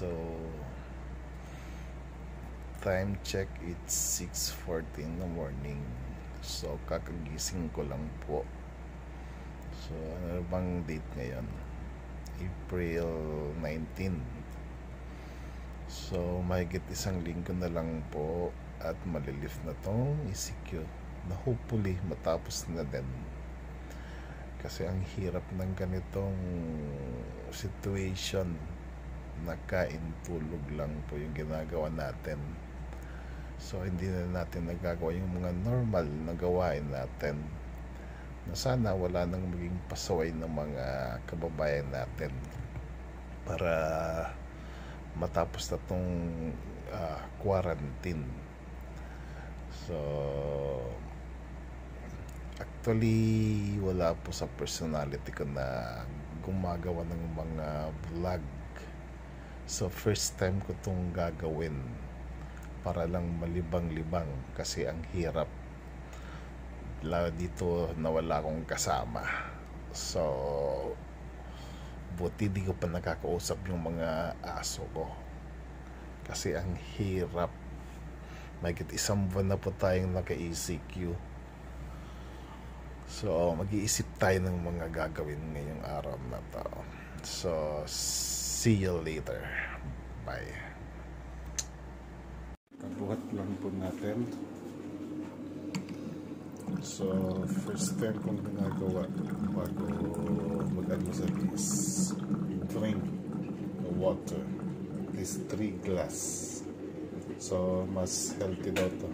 So time check it's 6:14 na morning. So kakagising ko lang po. So ano bang date ngayon? April 19. So mahigit isang linggo na lang po at malilift na tong ECQ na hopefully matapos na din kasi ang hirap ng ganitong situation nakain tulog lang po yung ginagawa natin. So hindi na natin nagagawa yung mga normal na gawain natin. Na sana wala nang maging pasaway ng mga kababayan natin para matapos na tong uh, quarantine. So actually wala po sa personality ko na gumagawa ng mga vlog So first time ko tong gagawin para lang malibang-libang kasi ang hirap lalo dito na wala akong kasama. So buti di ko pa nakakausap yung mga aso ko kasi ang hirap Magit isang buwan na po tayong naka-ECQ. So, mag-iisip tayo ng mga gagawin ngayong araw na to. So, See you later. Bye. Kabuhat lang po natin. So, first time kong ginagawa bago mag-almusal is drink the water. This three glass. So, mas healthy daw to.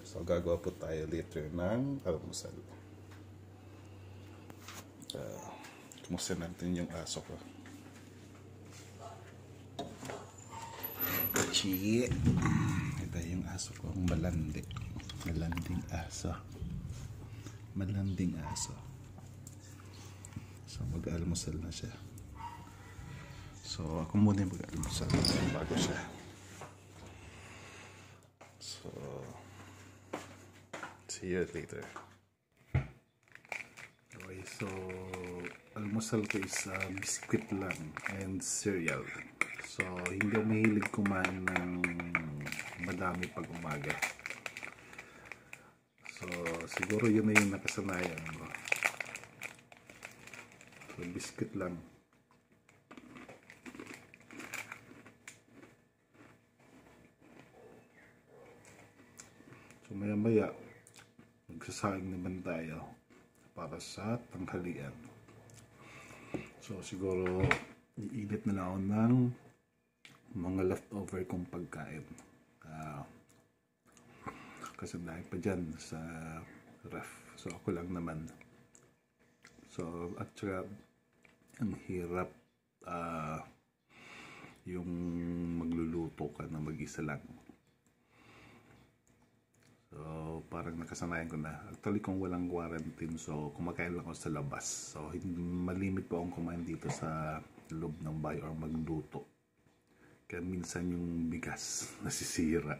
So, gagawa po tayo later ng almusal. Uh, kumusta natin yung aso ko. Chi. Ito yung aso ko. Ang malandi. Malanding aso. Malanding aso. So mag-almusal na siya. So ako muna yung mag-almusal bago siya. So see you later. Okay, so almusal ko is uh, biscuit lang and cereal. So hindi ako mahilig kumain ng madami pag umaga. So siguro yun na yung nakasanayan ko. So biscuit lang. So maya maya magsasaing naman tayo para sa tanghalian. So siguro iinit na lang ako ng mga leftover kong pagkain. Uh, kasi dahil pa dyan sa ref. So ako lang naman. So at saka ang hirap uh, yung magluluto ka na mag-isa lang. So, parang nakasanayan ko na. Actually, kung walang quarantine, so kumakain lang ako sa labas. So, malimit po akong kumain dito sa loob ng bahay or magluto. Kaya minsan yung bigas nasisira.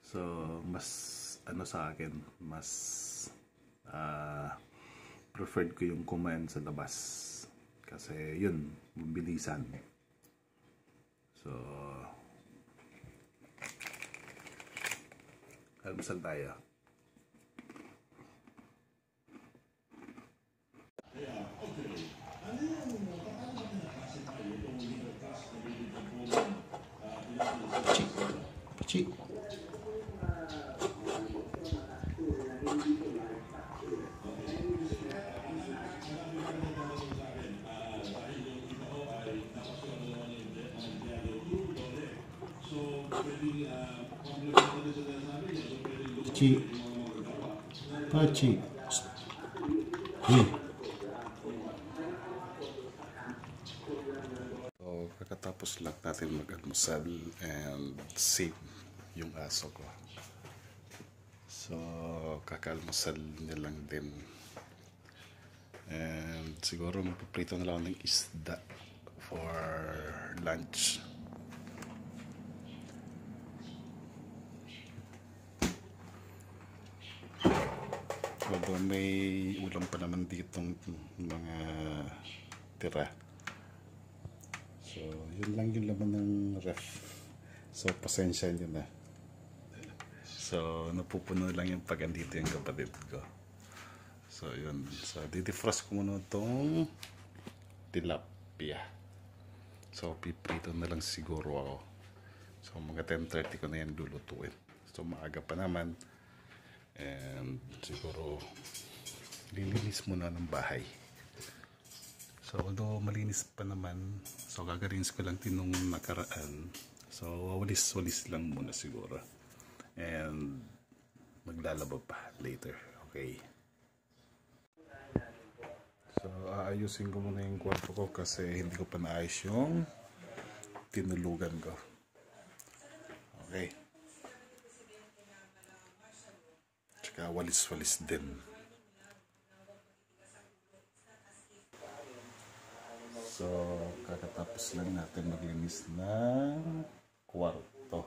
So, mas ano sa akin, mas uh, preferred ko yung kumain sa labas. Kasi yun, mabilisan. So, Almusal tayo. Pachi. Pachi. Pachi. Pachi. Hey. So, kakatapos lang natin mag-almusal and save yung aso ko. So, kakaalmusal niya lang din. And siguro magpaprito na lang ng isda for lunch. Although may ulam pa naman ditong mga natira. So, yun lang yung laman ng ref. So, pasensya nyo na. So, napupuno lang yung pag andito yung kapatid ko. So, yun. So, didifrost ko muna itong tilapia. So, piprito na lang siguro ako. So, mga 10.30 ko na yan lulutuin. So, maaga pa naman. And, siguro, lilinis muna ng bahay. So, although malinis pa naman, so gagarins ko lang din nung nakaraan. So, walis-walis lang muna siguro. And, maglalaba pa later. Okay. So, aayusin ko muna yung kwarto ko kasi hindi ko pa naayos yung tinulugan ko. Okay. Tsaka walis-walis din. So, kakatapos lang natin maglinis ng kwarto.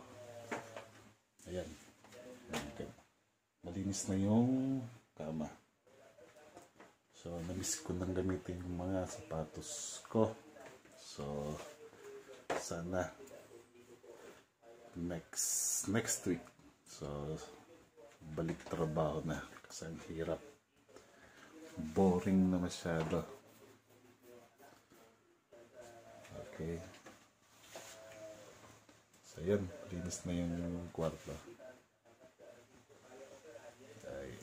Ayan. Ayan. Malinis na yung kama. So, namiss ko nang gamitin yung mga sapatos ko. So, sana next next week. So, balik trabaho na kasi ang hirap. Boring na masyado. Okay. So, yun. Linis na yung kwarto. Ay.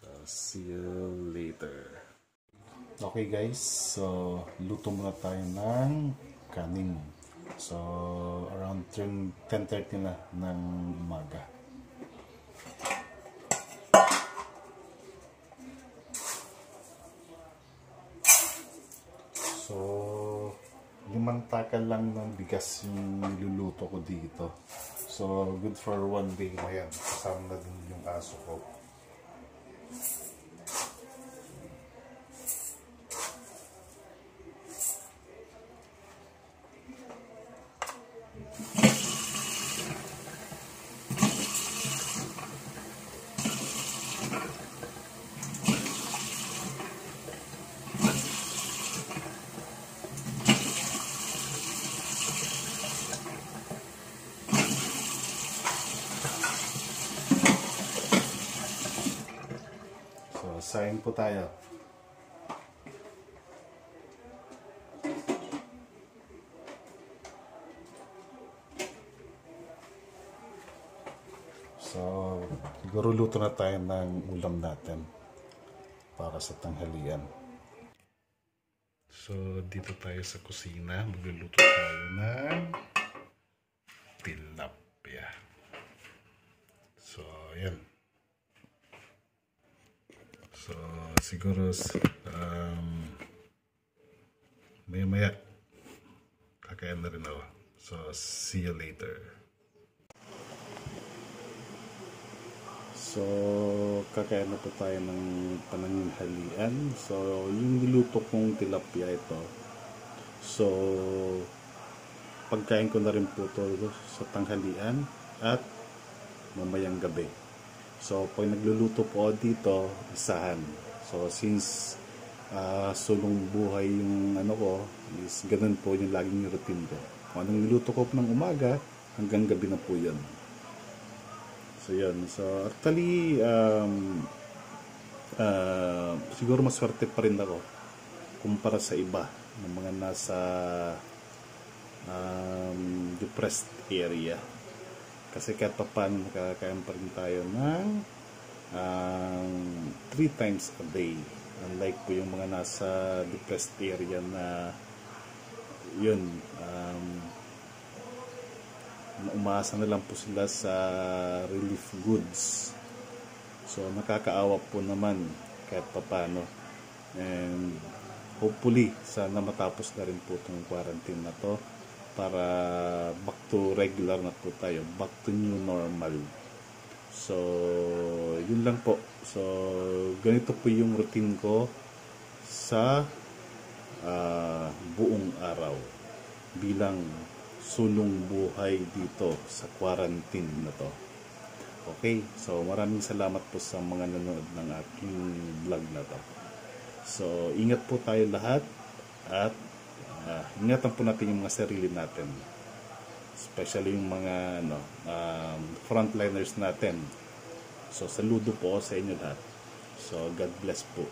So, see you later. Okay guys, so luto muna tayo ng kanin. So, around 10, 10.30 na ng umaga. So, limang takal lang ng bigas yung niluluto ko dito. So, good for one day na yan. Kasama na din yung aso ko. Sign po tayo. So, siguro luto na tayo ng ulam natin para sa tanghalian. So, dito tayo sa kusina. Magluluto tayo ng tilapia. So, yan. So, siguro um, maya maya kakain na rin ako. So, see you later. So, kakain na po tayo ng pananghalian. So, yung niluto kong tilapia ito. So, pagkain ko na rin po ito sa tanghalian at mamayang gabi. So, pag nagluluto po dito, isahan. So, since uh, sulong buhay yung ano ko, is ganun po yung laging routine ko. Kung anong niluto ko ng umaga, hanggang gabi na po yun. So, yun. So, actually, um, uh, siguro maswerte pa rin ako kumpara sa iba ng mga nasa um, depressed area. Kasi kahit pa paano nakakain pa rin tayo ng um, three times a day. Unlike po yung mga nasa depressed area na yun, um, umaasa na lang po sila sa relief goods. So, nakakaawa po naman kahit papano. And hopefully, sana matapos na rin po itong quarantine na to para back to regular na po tayo. Back to new normal. So, yun lang po. So, ganito po yung routine ko sa uh, buong araw bilang sulong buhay dito sa quarantine na to. Okay, so maraming salamat po sa mga nanonood ng aking vlog na to. So, ingat po tayo lahat at ah, ingatan po natin yung mga sarili natin. Especially yung mga ano, um, frontliners natin. So, saludo po sa inyo lahat. So, God bless po.